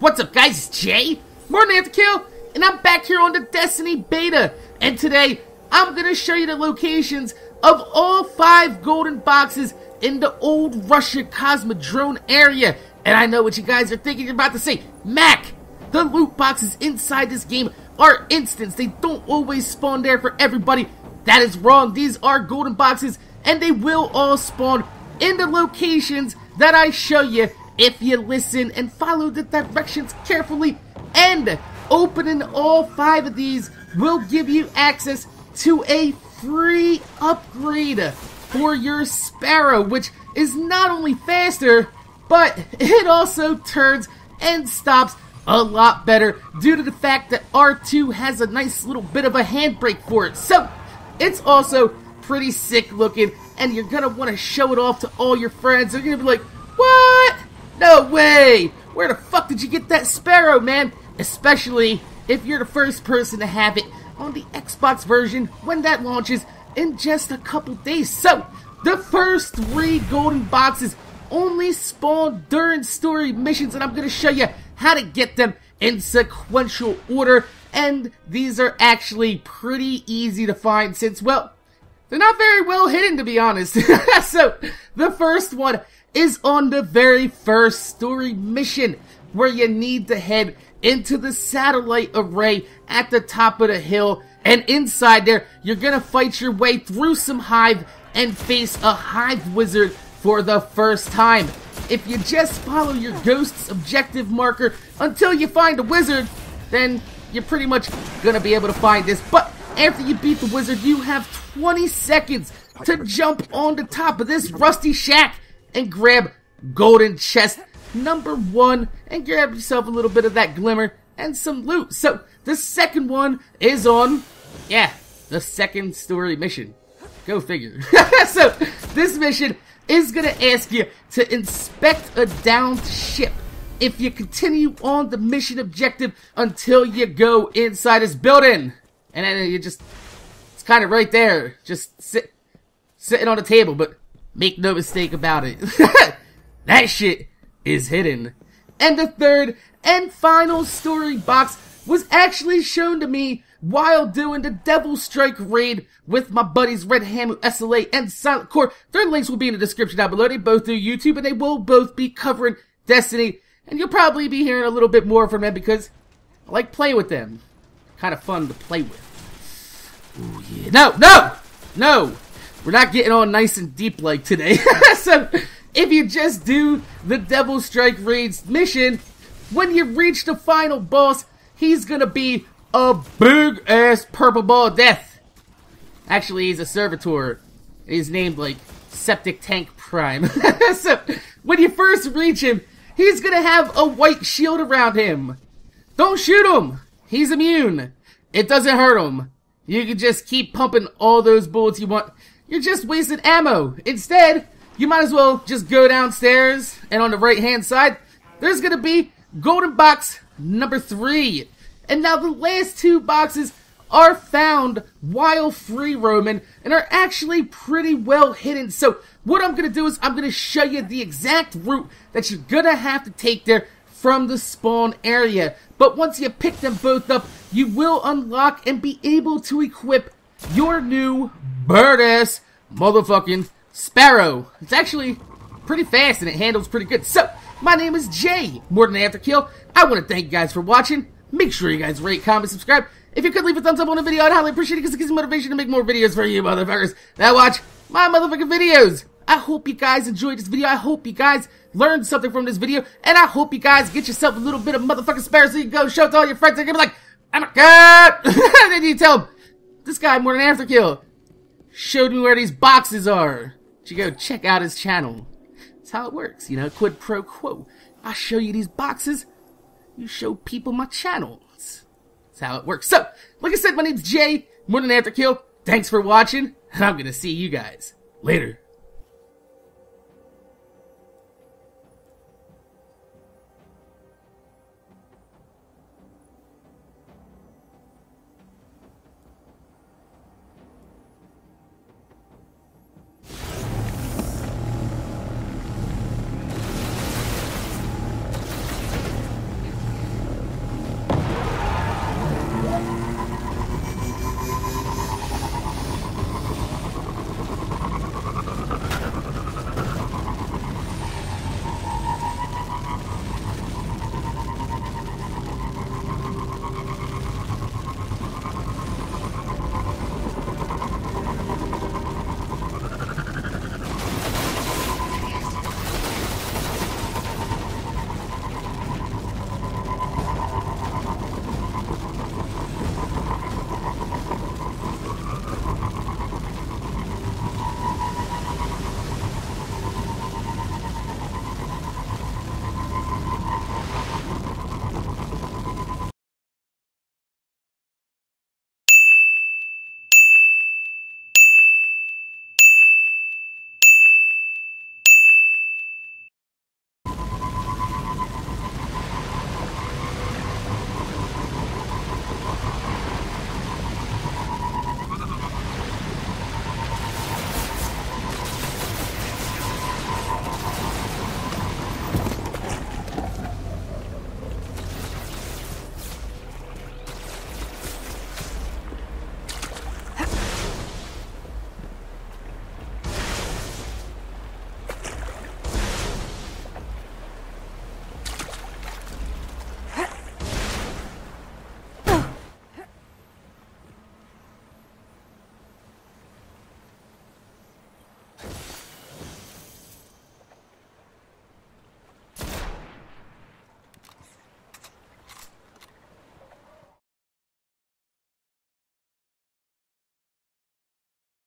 What's up guys, it's Jay, than to kill, and I'm back here on the Destiny Beta, and today I'm gonna show you the locations of all five golden boxes in the old Russia Cosmodrome area, and I know what you guys are thinking you're about to say, Mac, the loot boxes inside this game are instanced, they don't always spawn there for everybody, that is wrong, these are golden boxes, and they will all spawn in the locations that I show you if you listen and follow the directions carefully. And opening all five of these will give you access to a free upgrade for your Sparrow, which is not only faster, but it also turns and stops a lot better due to the fact that R2 has a nice little bit of a handbrake for it. So, it's also pretty sick looking, and you're gonna want to show it off to all your friends. They're gonna be like? No way! Where the fuck did you get that Sparrow, man? Especially if you're the first person to have it on the Xbox version when that launches in just a couple days. So, the first three golden boxes only spawn during story missions, and I'm going to show you how to get them in sequential order. And these are actually pretty easy to find since, well, they're not very well hidden to be honest. so, the first one is on the very first story mission where you need to head into the satellite array at the top of the hill and inside there you're gonna fight your way through some hive and face a hive wizard for the first time. If you just follow your ghost's objective marker until you find a wizard, then you're pretty much gonna be able to find this. But after you beat the wizard, you have 20 seconds to jump on the top of this rusty shack and grab golden chest number one and grab yourself a little bit of that glimmer and some loot. So the second one is on, yeah, the second story mission. Go figure. so this mission is gonna ask you to inspect a downed ship. If you continue on the mission objective until you go inside this building, and then you just, it's kind of right there, just sit, sitting on the table, but Make no mistake about it. that shit is hidden. And the third and final story box was actually shown to me while doing the Devil Strike raid with my buddies Red Hamu SLA and Silent Core. Their links will be in the description down below. They both do YouTube and they will both be covering Destiny. And you'll probably be hearing a little bit more from them because I like playing with them. Kind of fun to play with. Ooh yeah. No, no, no. We're not getting all nice and deep like today. so, if you just do the Devil Strike Raids mission, when you reach the final boss, he's gonna be a big ass purple ball of death. Actually, he's a servitor. He's named like Septic Tank Prime. so, when you first reach him, he's gonna have a white shield around him. Don't shoot him! He's immune. It doesn't hurt him. You can just keep pumping all those bullets you want. You're just wasting ammo. Instead, you might as well just go downstairs and on the right hand side, there's gonna be golden box number three. And now the last two boxes are found while free roaming and are actually pretty well hidden. So what I'm gonna do is I'm gonna show you the exact route that you're gonna have to take there from the spawn area. But once you pick them both up, you will unlock and be able to equip your new bird-ass motherfucking Sparrow. It's actually pretty fast and it handles pretty good. So, my name is Jay, MorninAfterKill. I want to thank you guys for watching. Make sure you guys rate, comment, subscribe. If you could leave a thumbs up on the video, I'd highly appreciate it because it gives me motivation to make more videos for you motherfuckers that watch my motherfucking videos. I hope you guys enjoyed this video. I hope you guys learned something from this video. And I hope you guys get yourself a little bit of motherfucking spare so you can go show it to all your friends. They're gonna be like, oh my god! then you tell them, this guy MorninAfterKill showed me where these boxes are. You go check out his channel. That's how it works, you know, quid pro quo. I show you these boxes, you show people my channels. That's how it works. So, like I said, my name's Jay, MorninAfterKill. Thanks for watching, and I'm gonna see you guys later.